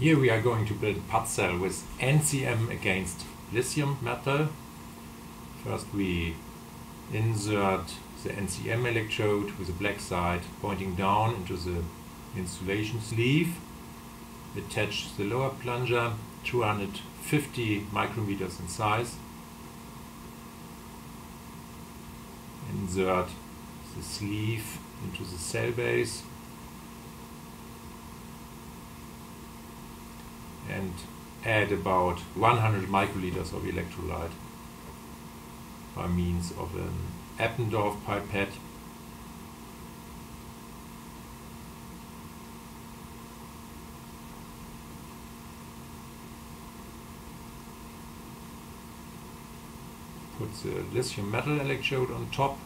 Here we are going to build a PAT cell with NCM against lithium metal. First we insert the NCM electrode with the black side pointing down into the insulation sleeve. Attach the lower plunger, 250 micrometers in size. Insert the sleeve into the cell base and add about 100 microliters of electrolyte by means of an Eppendorf pipette. Put the lithium metal electrode on top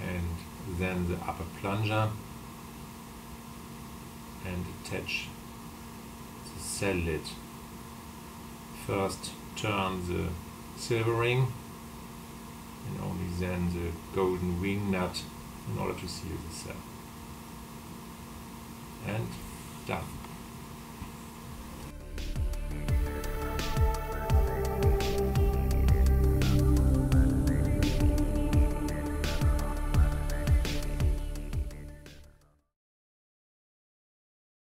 and then the upper plunger and attach the cell lid. First turn the silver ring and only then the golden wing nut in order to seal the cell. And done.